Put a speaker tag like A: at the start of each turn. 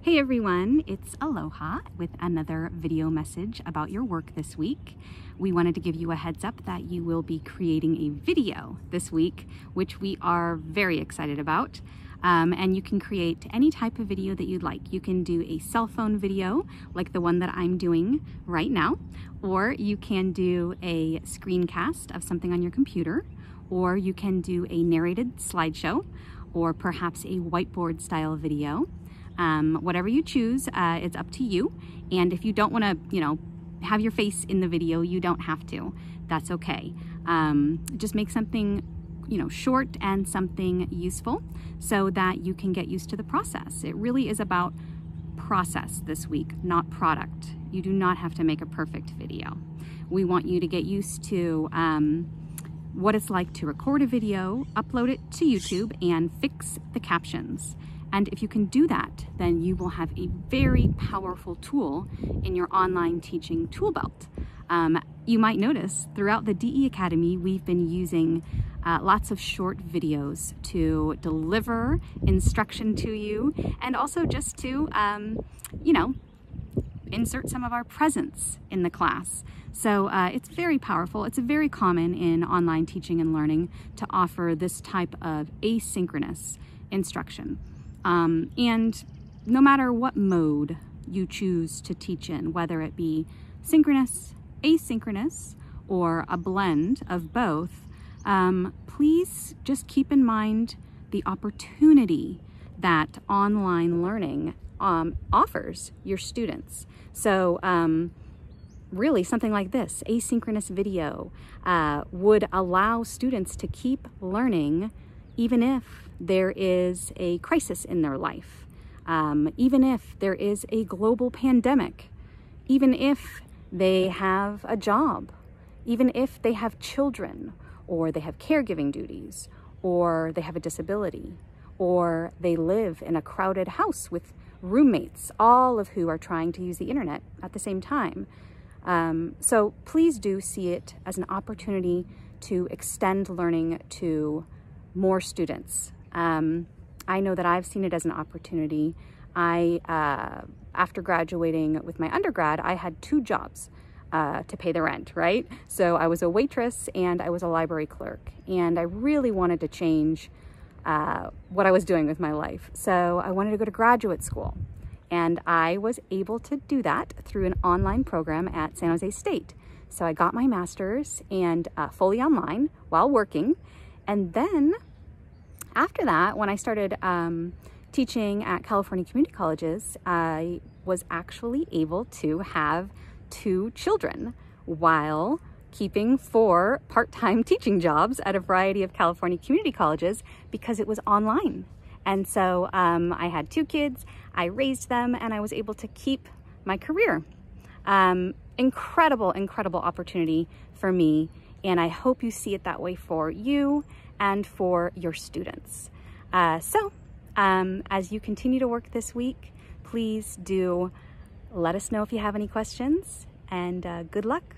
A: Hey everyone, it's Aloha with another video message about your work this week. We wanted to give you a heads up that you will be creating a video this week, which we are very excited about. Um, and you can create any type of video that you'd like. You can do a cell phone video like the one that I'm doing right now, or you can do a screencast of something on your computer, or you can do a narrated slideshow, or perhaps a whiteboard style video. Um, whatever you choose, uh, it's up to you. And if you don't want to, you know, have your face in the video, you don't have to. That's okay. Um, just make something, you know, short and something useful so that you can get used to the process. It really is about process this week, not product. You do not have to make a perfect video. We want you to get used to um, what it's like to record a video, upload it to YouTube, and fix the captions. And if you can do that, then you will have a very powerful tool in your online teaching tool belt. Um, you might notice throughout the DE Academy, we've been using uh, lots of short videos to deliver instruction to you and also just to, um, you know, insert some of our presence in the class. So uh, it's very powerful. It's very common in online teaching and learning to offer this type of asynchronous instruction. Um, and no matter what mode you choose to teach in, whether it be synchronous, asynchronous, or a blend of both, um, please just keep in mind the opportunity that online learning um, offers your students. So um, really something like this, asynchronous video, uh, would allow students to keep learning even if there is a crisis in their life, um, even if there is a global pandemic, even if they have a job, even if they have children, or they have caregiving duties, or they have a disability, or they live in a crowded house with roommates, all of who are trying to use the internet at the same time. Um, so please do see it as an opportunity to extend learning to more students um, I know that I've seen it as an opportunity. I, uh, after graduating with my undergrad, I had two jobs uh, to pay the rent, right? So I was a waitress and I was a library clerk. And I really wanted to change uh, what I was doing with my life. So I wanted to go to graduate school. And I was able to do that through an online program at San Jose State. So I got my master's and uh, fully online while working. And then after that, when I started um, teaching at California community colleges, I was actually able to have two children while keeping four part-time teaching jobs at a variety of California community colleges because it was online. And so um, I had two kids, I raised them, and I was able to keep my career. Um, incredible, incredible opportunity for me. And I hope you see it that way for you and for your students. Uh, so um, as you continue to work this week, please do let us know if you have any questions and uh, good luck.